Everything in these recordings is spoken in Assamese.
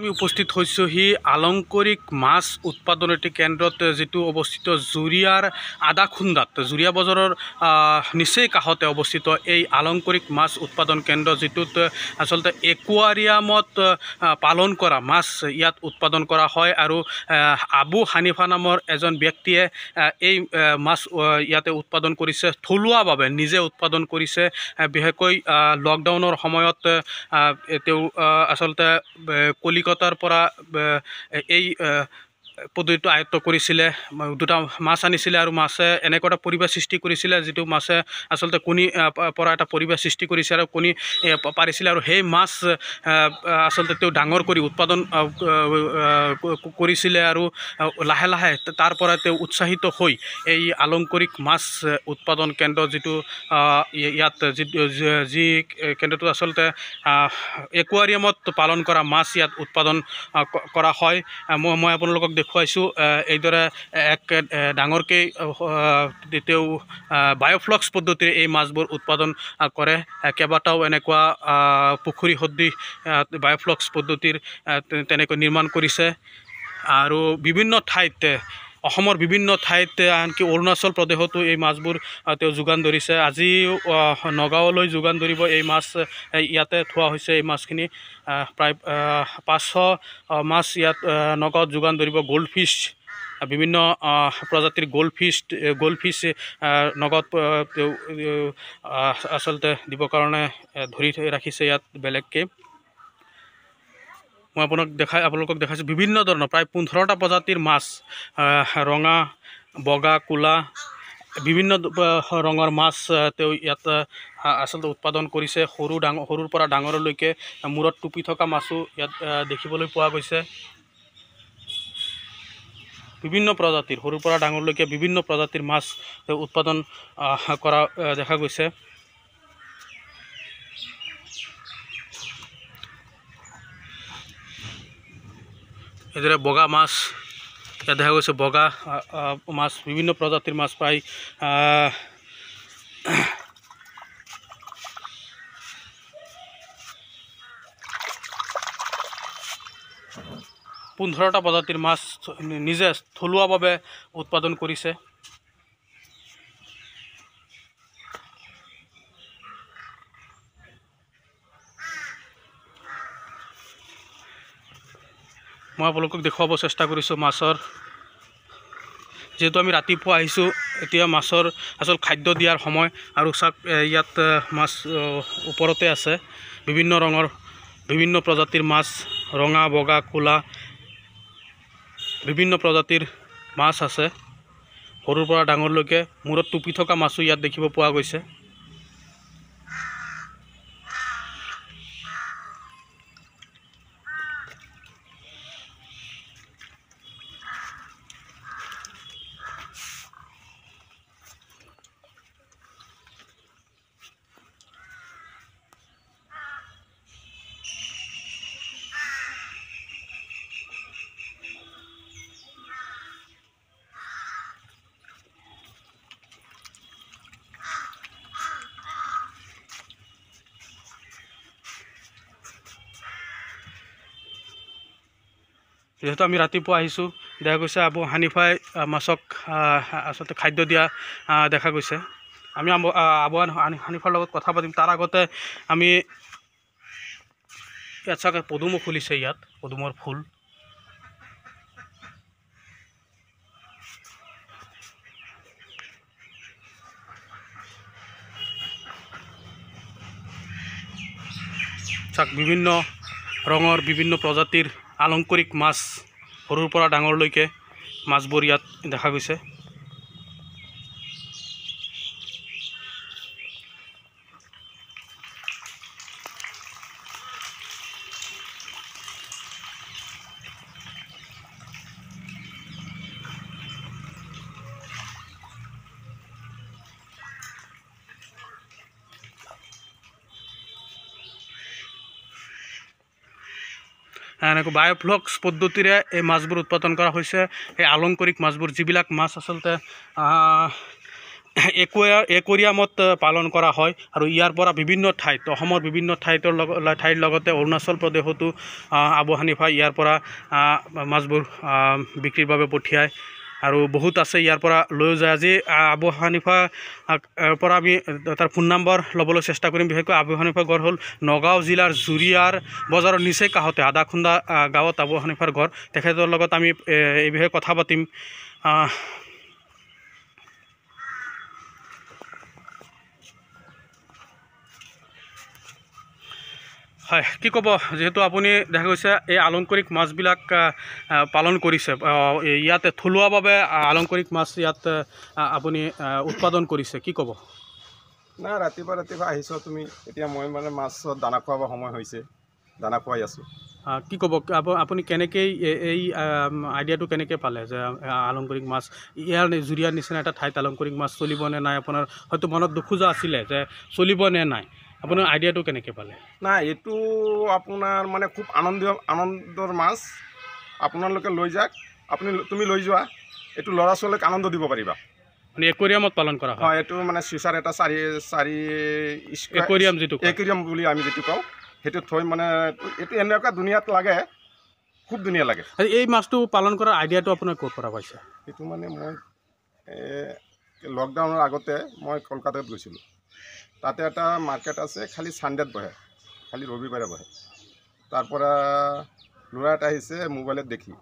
আমি উপস্থিত হৈছোঁহি আলংকৰিক মাছ উৎপাদন এটি কেন্দ্ৰত যিটো অৱস্থিত জুৰিয়াৰ আদাখুন্দাত জুৰিয়া বজাৰৰ নিচেই কাষতে অৱস্থিত এই আলংকৰিক মাছ উৎপাদন কেন্দ্ৰ যিটোত আচলতে একুৱাৰিয়ামত পালন কৰা মাছ ইয়াত উৎপাদন কৰা হয় আৰু আবু হানিফা নামৰ এজন ব্যক্তিয়ে এই মাছ ইয়াতে উৎপাদন কৰিছে থলুৱাভাৱে নিজে উৎপাদন কৰিছে বিশেষকৈ লকডাউনৰ সময়ত তেওঁ আচলতে আহ, কলিকতাৰ পৰা আহ, এই আহ, পদ্ধতিটো আয়ত্ব কৰিছিলে দুটা মাছ আনিছিলে আৰু মাছে এনেকুৱা এটা পৰিৱেশ সৃষ্টি কৰিছিলে যিটো মাছে আচলতে কণী পৰা এটা পৰিৱেশ সৃষ্টি কৰিছে আৰু কণী পাৰিছিলে আৰু সেই মাছ আচলতে তেওঁ ডাঙৰ কৰি উৎপাদন কৰিছিলে আৰু লাহে লাহে তাৰ পৰা তেওঁ উৎসাহিত হৈ এই আলংকৰিক মাছ উৎপাদন কেন্দ্ৰ যিটো ইয়াত যি কেন্দ্ৰটো আচলতে একুৱাৰিয়ামত পালন কৰা মাছ ইয়াত উৎপাদন কৰা হয়। মই মই আপোনালোকক দেখুৱাইছোঁ আহ, এইদৰে এক ডাঙৰকৈ তেওঁ বায়'ফ্লক্স পদ্ধতিৰে এই মাছবোৰ উৎপাদন কৰে। কেইবাটাও এনেকুৱা পুখুৰী সদৃশ বায়'ফ্লক্স পদ্ধতিৰ তেনেকৈ নিৰ্মাণ কৰিছে। আৰু বিভিন্ন ঠাইত অসমৰ বিভিন্ন ঠাইত আনকি অৰুণাচল প্ৰদেশতো এই মাছবোৰ তেওঁ যোগান ধৰিছে। আহ, নগাঁৱলৈ যোগান ধৰিব এই মাছ ইয়াতে থোৱা হৈছে এই মাছখিনি। প্ৰায় পাঁচশ মাছ ইয়াত নগাঁৱত যোগান ধৰিব। গ'ল্ড ফিছ বিভিন্ন প্ৰজাতিৰ গ'ল্ড ফিছ গ'ল্ড ফিছ আহ, আচলতে দিবৰ কাৰণে ধৰি ৰাখিছে ইয়াত বেলেগকৈ। মই আপোনাক দেখাই আপোনালোকক দেখাইছোঁ বিভিন্ন ধৰণৰ প্ৰায় পোন্ধৰটা প্ৰজাতিৰ মাছ ৰঙা বগা ক'লা বিভিন্ন ৰঙৰ মাছ তেওঁ ইয়াত আচলতে উৎপাদন কৰিছে। সৰু ডাঙৰ সৰুৰ পৰা ডাঙৰলৈকে মূৰত টুপি থকা মাছো ইয়াত দেখিবলৈ পোৱা গৈছে। বিভিন্ন প্ৰজাতিৰ সৰুৰ পৰা ডাঙৰলৈকে বিভিন্ন প্ৰজাতিৰ মাছ উৎপাদন কৰা দেখা গৈছে। এইদৰে বগা মাছ ইয়াত দেখা গৈছে বগা মাছ বিভিন্ন প্ৰজাতিৰ মাছ প্ৰায় পোন্ধৰটা প্ৰজাতিৰ মাছ নিজে থলুৱাভাৱে উৎপাদন কৰিছে। মই আপোনালোকক দেখুৱাব চেষ্টা কৰিছোঁ মাছৰ। যিহেতু আমি ৰাতিপুৱা আহিছোঁ এতিয়া মাছৰ আচল খাদ্য দিয়াৰ সময় আৰু চাক ইয়াত মাছ ওপৰতে আছে। বিভিন্ন ৰঙৰ বিভিন্ন প্ৰজাতিৰ মাছ ৰঙা বগা ক'লা বিভিন্ন প্ৰজাতিৰ মাছ আছে। সৰুৰ পৰা ডাঙৰলৈকে মূৰত টুপি থকা মাছো ইয়াত দেখিব পোৱা গৈছে। যিহেতু আমি ৰাতিপুৱা আহিছোঁ দেখা গৈছে আবু হানিফাই মাছক আচলতে খাদ্য দিয়া দেখা গৈছে। আমি আব- হানিফাৰ লগত কথা পাতিম। তাৰ আগতে আমি ইয়াত চাগে পদুমো ফুলিছে ইয়াত পদুমৰ ফুল। চাক বিভিন্ন ৰঙৰ বিভিন্ন প্ৰজাতিৰ আলংকৰিক মাছ সৰুৰ পৰা ডাঙৰলৈকে মাছবোৰ ইয়াত দেখা গৈছে। এনেকৈ বায়'ফ্লক্স পদ্ধতিৰে এই মাছবোৰ উৎপাদন কৰা হৈছে। এই আলংকৰিক মাছবোৰ যিবিলাক মাছ আচলতে একোয়া একোৰিয়ামত পালন কৰা হয় আৰু ইয়াৰ পৰা বিভিন্ন ঠাইত অসমৰ বিভিন্ন ঠাইতৰ লগ ঠাইৰ লগতে অৰুণাচল প্ৰদেশতো আহ, আবু হানিফা ইয়াৰ পৰা মাছবোৰ বিক্ৰীৰ বাবে পঠিয়ায়। আৰু বহুত আছে ইয়াৰ পৰা লৈ যায়। আজি আবু হানিফা পৰা আমি তাৰ ফোন নম্বৰ ল'বলৈ চেষ্টা কৰিম। বিশেষকৈ আবু হানিফা গড় হ'ল নগাঁও জিলাৰ জুৰিয়াৰ বজাৰৰ নিচেই কাষতে আদাখুন্দা গাঁৱত আবু হানিফাৰ ঘৰ। তেখেতৰ লগত আমি এই বিষয়ে কথা পাতিম। হয় কি ক'ব? যিহেতু আপুনি দেখা গৈছে এই আলংকাৰিক মাছবিলাক পালন কৰিছে। ইয়াত থলুৱাভাৱে আলংকাৰিক মাছ ইয়াত আপুনি উৎপাদন কৰিছে। কি ক'ব? নাই ৰাতিপুৱা ৰাতিপুৱা আহিছ তুমি। এতিয়া মই মানে মাছত দানা খুৱাব সময় হৈছে। দানা খুৱাই আছোঁ। কি ক'ব? আপ- আপুনি কেনেকৈ এই- আইডিয়াটো কেনেকৈ পালে যে আলংকাৰিক মাছ? ইয়াৰ জুৰিয়াৰ নিচিনা এটা ঠাইত আলংকাৰিক মাছ চলিব নে নাই? আপোনাৰ হয়তো মনত দুখোজা আছিলে যে চলিব নে নাই? আপোনাৰ আইডিয়াটো কেনেকৈ পালে? নাই এইটো আপোনাৰ মানে খুব আনন্দ আনন্দৰ মাছ। আপোনালোকে লৈ যাওক। আপুনি তুমি লৈ যোৱা। এইটো ল'ৰা ছোৱালীক আনন্দ দিব পাৰিবা। মানে একুৰিয়ামত পালন কৰা হয়? এইটো মানে চুইচাৰ এটা চাৰি চাৰি একুৰিয়াম যিটো। একুৰিয়াম বুলি আমি যিটো কওঁ সেইটো থৈ মানে এইটো এনেকুৱা ধুনীয়াত লাগে। খুব ধুনীয়া লাগে। এই মাছটো পালন কৰাৰ আইডিয়াটো আপোনাৰ ক'ৰ পৰা পাইছে? সেইটো মানে মই লকডাউনৰ আগতে মই কলকাতাত গৈছিলোঁ। তাতে এটা মাৰ্কেট আছে খালি ছানডেত বহে খালি ৰবিবাৰে বহে। তাৰ পৰা ল'ৰা এটা আহিছে মোবাইলত দেখি।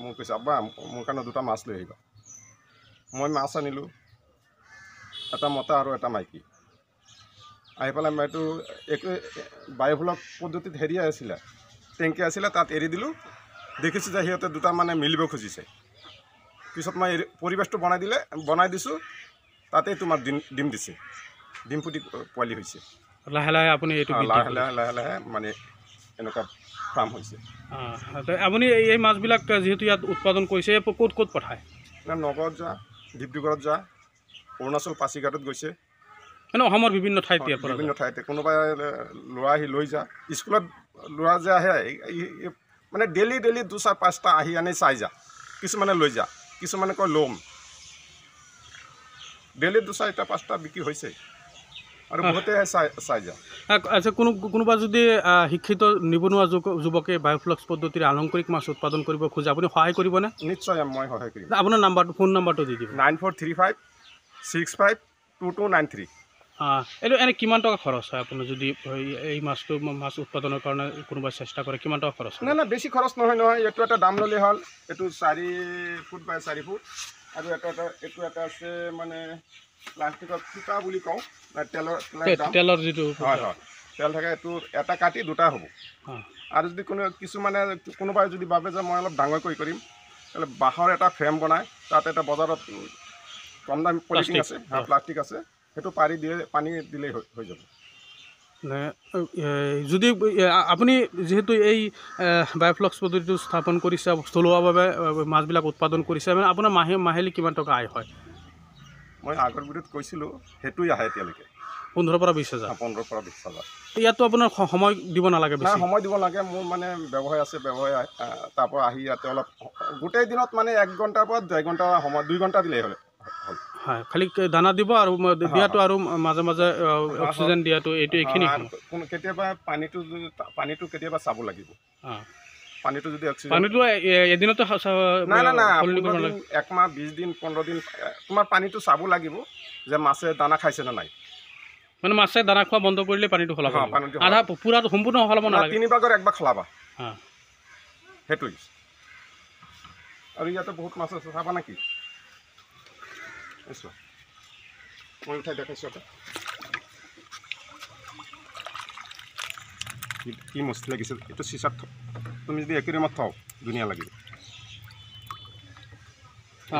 মোক কৈছে আব্বা মোৰ কাৰণে দুটা মাছ লৈ আহিবা। মই মাছ আনিলোঁ এটা মতা আৰু এটা মাইকী। আহি পেলাই মই এইটো একো বায়ুফলক পদ্ধতিত হেৰি আছিলে টেংকি আছিলে তাত এৰি দিলোঁ। দেখিছোঁ যে সিহঁতে দুটা মানে মিলিব খুজিছে। পিছত মই পৰিৱেশটো বনাই দিলে বনাই দিছোঁ তাতেই তোমাৰ ডিম ডিম দিছে। ডিম ফুটি পোৱালি হৈছে। লাহে লাহে আপুনি এইটো লাহে। লাহে লাহে লাহে মানে এনেকুৱা ফাৰ্ম হৈছে। আপুনি এই মাছবিলাক যিহেতু ইয়াত উৎপাদন কৰিছে ক'ত ক'ত পঠায়? না নগাঁৱত যোৱা ডিব্ৰুগড়ত যোৱা অৰুণাচল পাছিঘাটত গৈছে। মানে অসমৰ বিভিন্ন ঠাইত বিভিন্ন। ঠাইতে। কোনোবাই ল'ৰা আহি লৈ যা। স্কুলত ল'ৰা যে আহে মানে ডেইলি ডেইলি দু চাৰ পাঁচটা আহি আনি চাই যা। কিছুমানে লৈ যা। কিছুমানে কয় ল'ম। ডেইলি দু চাৰিটা পাঁচটা বিক্ৰী হৈছে। আৰু বহুতে চাই চাই যা আহ, আচ্ছা কোনো কোনোবা যদি শিক্ষিত নিবনুৱা যুৱ- যুৱকে বায়'ফ্লক্স পদ্ধতিৰে আলংকাৰিক মাছ উৎপাদন কৰিব খোজে আপুনি সহায় কৰিবনে? নিশ্চয় মই সহায় কৰিম। আপোনাৰ নাম্বাৰটো ফোন নাম্বাৰটো দি দিব। Nine four three five six five two two nine three. এইটো এনে কিমান টকা খৰচ হয় আপোনাৰ যদি এই- মাছটো মাছ উৎপাদনৰ কাৰণে কোনোবাই চেষ্টা কৰে কিমান টকা খৰচ নাই নাই বেছি খৰচ নহয় নহয় এইটো এটা দাম ল'লে হ'ল এইটো চাৰি ফুট বাই চাৰি ফুট আৰু এটা এটা এইটো এটা আছে মানে প্লাষ্টিকৰ ফুটা বুলি কওঁ তেলৰ তেলৰ যিটো হয় হয় তেল থাকে এইটো এটা কাটি দুটা হ'ব। আৰু যদি কোনো কিছুমানে কোনোবাই যদি ভাবে যে মই অলপ ডাঙৰকৈ কৰিম তেতিয়াহ'লে বাঁহৰ এটা ফ্ৰেম বনাই তাত এটা বজাৰত কম দামী পলিথিন প্লাষ্টিক, আছে। প্লাষ্টিক আছে সেইটো পাৰি দিয়ে পানী দিলেই হৈ যাব। যদি আপুনি যিহেতু এই বায়'ফ্লক্স পদ্ধতিটো স্থাপন কৰিছে থলুৱাভাৱে মাছবিলাক উৎপাদন কৰিছে মানে আপোনাৰ মাহে মাহিলী কিমান টকা আয় হয়? মই আগৰ ভিডিঅ'ত কৈছিলোঁ সেইটোৱে আহে এতিয়ালৈকে। পোন্ধৰৰ পৰা বিছ হাজাৰ? পোন্ধৰৰ পৰা বিছ হাজাৰ। ইয়াতো আপোনাৰ সময় দিব নালাগে বেছি। সময় দিব লাগে মোৰ মানে ব্যৱসায় আছে ব্যৱসায় আহ, তাৰ পৰা আহি ইয়াতে অলপ গোটেই দিনত মানে এক ঘণ্টাৰ পৰা ডেৰ ঘণ্টা সময় দুই ঘণ্টা দিলেই হ'ল। হয় খালি দানা দিব আৰু দিয়াটো আৰু মাজে মাজে অক্সিজেন দিয়াটো এইটো এইখিনি কেতিয়াবা পানীটো পানীটো কেতিয়াবা চাব লাগিব। পানীটো যদি পানীটো এদিনতে নাই নাই নাই একমাহ বিছ দিন পোন্ধৰ দিন তোমাৰ পানীটো চাব লাগিব যে মাছে দানা খাইছে নে নাই। মানে মাছে দানা খোৱা বন্ধ কৰিলে পানীটো সলাব আধা পূৰা সম্পূৰ্ণ সলাব না, নালাগে। তিনি ভাগৰ একবাৰ খলাবা অঁ। সেইটোৱেই। আৰু ইয়াতে বহুত মাছ আছে চাবা নেকি? মই উঠাই দেখাইছোঁ এটা কি- মস্তি লাগিছে এইটো চিচাত তুমি যদি একুৰিয়ামত থওঁ ধুনীয়া লাগিব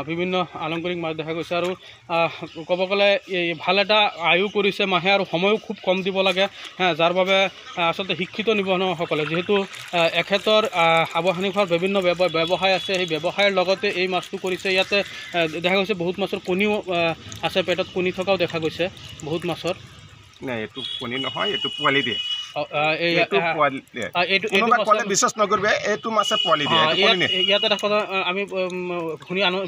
বিভিন্ন আলংকাৰিক মাছ দেখা গৈছে আৰু ক'ব গ'লে এই ভাল এটা আয়ো কৰিছে মাহে আৰু সময়ো খুব কম দিব লাগে যাৰ বাবে আচলতে শিক্ষিত নিবনুৱাসকলে যিহেতু এখেতৰ আহ, আৱহানিক হোৱাৰ বিভিন্ন ব্যৱ- ব্যৱসায় আছে সেই ব্যৱসায়ৰ লগতে এই মাছটো কৰিছে ইয়াতে দেখা গৈছে বহুত মাছৰ কণীও আছে পেটত কণী থকাও দেখা গৈছে বহুত মাছৰ। নাই এইটো কণী নহয় এইটো পোৱালি দিয়ে। বিশ্বাস নকৰিবে এইটো মাছে পোৱালি দিয়ে ইয়াত এটা কথা আমি শুনি আনো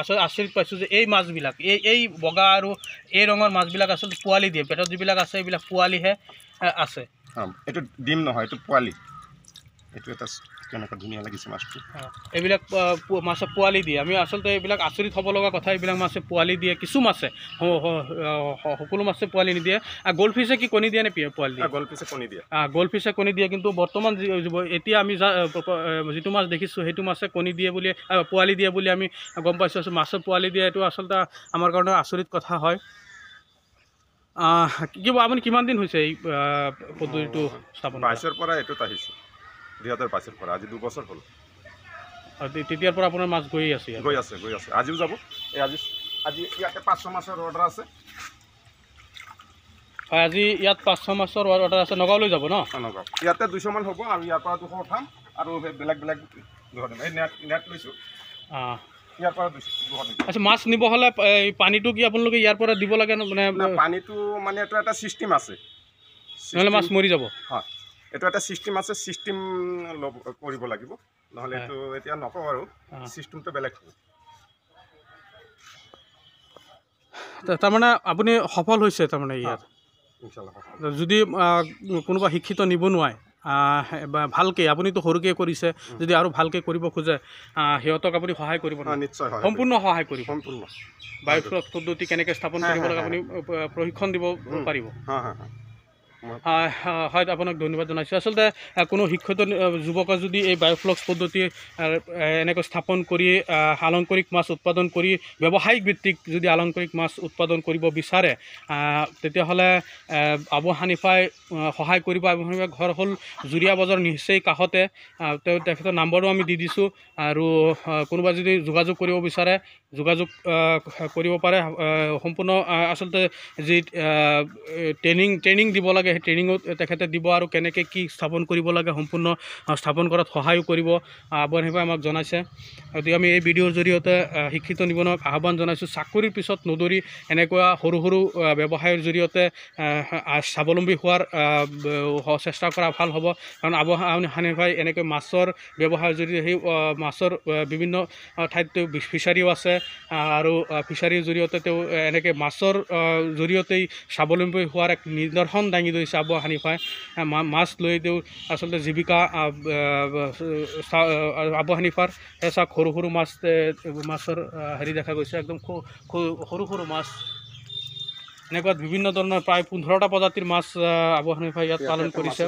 আচলতে আচৰিত পাইছোঁ যে এই মাছবিলাক এই এই বগা আৰু এই ৰঙৰ মাছবিলাক আচলতে পোৱালি দিয়ে পেটত যিবিলাক আছে এইবিলাক পোৱালিহে আছে। এইটো ডিম নহয় এইটো পোৱালি। এইটো এটা কেনেকুৱা ধুনীয়া লাগিছে মাছটো। এইবিলাক মাছে পোৱালি দিয়ে। আমি আচলতে এইবিলাক আচৰিত হ'ব লগা কথা এইবিলাক মাছে পোৱালি দিয়ে। কিছু মাছে সকলো মাছে পোৱালি নিদিয়ে। গ'ল্ড ফিছে কি কণী দিয়ে নে পি- পোৱালি দিয়ে? গল পিছে কণী দিয়ে। গ'ল্ড ফিছে কণী দিয়ে কিন্তু বৰ্তমান এতিয়া আমি যিটো মাছ দেখিছোঁ সেইটো মাছে কণী দিয়ে বুলি পোৱালি দিয়ে বুলি আমি গম পাইছোঁ। আছোঁ মাছে পোৱালি দিয়ে এইটো আচলতে আমাৰ কাৰণে আচৰিত কথা হয়। কি আপুনি কিমান দিন হৈছে এই পদ্ধতিটো স্থাপন? বাইছৰ পৰা এইটোত আহিছোঁ। দুহেজাৰ বাইছৰ পৰা আজি দুবছৰ হ'ল। আৰু তে- তেতিয়াৰ পৰা আপোনাৰ মাছ গৈয়ে আছে ইয়াত? গৈ আছে গৈ আছে। আজিও যাব? এই আজি আজি ইয়াতে পাঁচশ মাছৰ অৰ্ডাৰ আছে। হয় আজি ইয়াত পাঁচশ মাছৰ অৰ্ডাৰ আছে। নগাঁৱলৈ যাব ন? নগাঁও। ইয়াতে দুশমান হ'ব আৰু ইয়াৰ পৰা দুশ উঠাম আৰু সেই বেলেগ বেলেগ দুশ দিম। এই নেট নেট লৈছোঁ। অঁ ইয়াৰ পৰা দুশ দুশ দিম। আচ্ছা মাছ নিব হ'লে পানীটো কি আপোনালোকে ইয়াৰ পৰা দিব লাগে? মানে পানীটো মানে এইটো এটা চিষ্টেম আছে। নহ'লে মাছ মৰি যাব? হয়। এইটো এটা চিষ্টেম আছে চিষ্টেম ল'ব কৰিব লাগিব। নহ'লে। এইটো এতিয়া নকওঁ আৰু। চিষ্টেমটো বেলেগ হ'ব। তাৰমানে আপুনি সফল হৈছে তাৰমানে ইয়াত। যদি কোনোবা শিক্ষিত নিবনুৱাই আহ, বা ভালকৈ আপুনিতো সৰুকৈ কৰিছে যদি আৰু ভালকৈ কৰিব খোজে সিহঁতক আপুনি সহায় কৰিব নিশ্চয় সম্পূৰ্ণ সহায় কৰিব। সম্পূৰ্ণ। বায়ুফ্লক্স পদ্ধতি কেনেকৈ স্থাপন কৰিব লাগে আপুনি প্ৰশিক্ষণ দিব পাৰিব। হয় আপোনাক ধন্যবাদ জনাইছোঁ। আচলতে কোনো শিক্ষিত যুৱকে যদি এই বায়'ফ্লক্স পদ্ধতি এনেকৈ স্থাপন কৰি আলংকাৰিক মাছ উৎপাদন কৰি ব্যৱসায়িক ভিত্তিক যদি আলংকাৰিক মাছ উৎপাদন কৰিব বিচাৰে তেতিয়াহ'লে আবু হানিফাই সহায় কৰিব। আবু হানিফাই ঘৰ হ'ল জুৰীয়া বজাৰ নিচেই কাষতে। তেওঁ তেখেতৰ নাম্বাৰো আমি দি দিছোঁ। আৰু কোনোবা যদি যোগাযোগ কৰিব বিচাৰে যোগাযোগ কৰিব পাৰে। সম্পূৰ্ণ আচলতে যি ট্ৰেইনিং ট্ৰেইনিং দিব লাগে সেই ট্ৰেইনিঙো তেখেতে দিব আৰু কেনেকৈ কি স্থাপন কৰিব লাগে সম্পূৰ্ণ স্থাপন কৰাত সহায়ো কৰিব। আবু হানিফাই আমাক জনাইছে। গতিকে আমি এই ভিডিঅ'ৰ জৰিয়তে শিক্ষিত নিবনুৱাক আহ্বান জনাইছোঁ চাকৰিৰ পিছত নদৌৰি এনেকুৱা সৰু সৰু ব্যৱসায়ৰ জৰিয়তে স্বাৱলম্বী হোৱাৰ চেষ্টা কৰা ভাল হ'ব। কাৰণ আবু হা- হানিফাই এনেকৈ মাছৰ ব্যৱসায়ৰ জৰিয়তে সেই মাছৰ বিভিন্ন ঠাইত তেওঁ ফিচাৰীও আছে আৰু ফিচাৰীৰ জৰিয়তে তেওঁ এনেকৈ মাছৰ জৰিয়তেই স্বাৱলম্বী হোৱাৰ এক নিদৰ্শন দাঙি হানিফাই আহ, মা- মাছ লৈ তেওঁ আচলতে জীৱিকা আহ, আহ, চা- আহ, আবু হানিফাৰ এই চাওক সৰু সৰু মাছ মাছৰ হেৰি দেখা গৈছে একদম সৰু সৰু মাছ এনেকুৱা বিভিন্ন ধৰণৰ প্ৰায় পোন্ধৰটা প্ৰজাতিৰ মাছ আহ, আবু হানিফাই ইয়াত পালন কৰিছে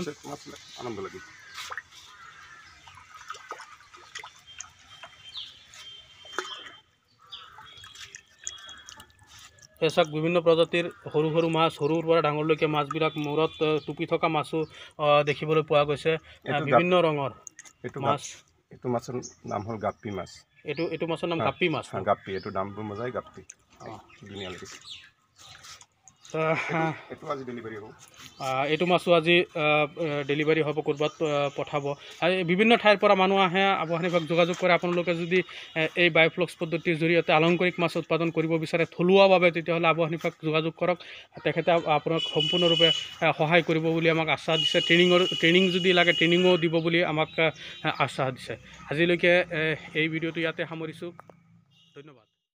এই চাওক বিভিন্ন প্ৰজাতিৰ সৰু সৰু মাছ সৰুৰ পৰা ডাঙৰলৈকে মাছবিলাক মূৰত টুপি থকা মাছো দেখিবলৈ পোৱা গৈছে বিভিন্ন ৰঙৰ এইটো মাছ। এইটো মাছৰ নাম হ'ল গাপ্পি মাছ। এইটো এইটো মাছৰ নাম কাপি মাছ। গাপ্পি এইটো দামটো মজাই গাপ্পি। ধুনীয়া লাগিছে। এইটো আজি ডেলিভাৰী হ'ব। আহ, এইটো মাছো আজি ডেলিভাৰী হ'ব ক'ৰবাত পঠাব। আৰু বিভিন্ন ঠাইৰ পৰা মানুহ আহে আবু হানিফাক যোগাযোগ কৰে। আপোনালোকে যদি এই বায়'ফ্লক্স পদ্ধতিৰ জৰিয়তে আলংকাৰিক মাছ উৎপাদন কৰিব বিচাৰে থলুৱাভাৱে তেতিয়াহ'লে আবু হানিফাক যোগাযোগ কৰক। তেখেতে আপ- আপোনাক সম্পূৰ্ণৰূপে সহায় কৰিব বুলি আমাক আশ্বাস দিছে। ট্ৰেইনিঙৰ ট্ৰেইনিং যদি লাগে ট্ৰেইনিঙো দিব বুলি আমাক আশ্বাস দিছে। আজিলৈকে এই ভিডিঅ'টো ইয়াতে সামৰিছোঁ। ধন্যবাদ।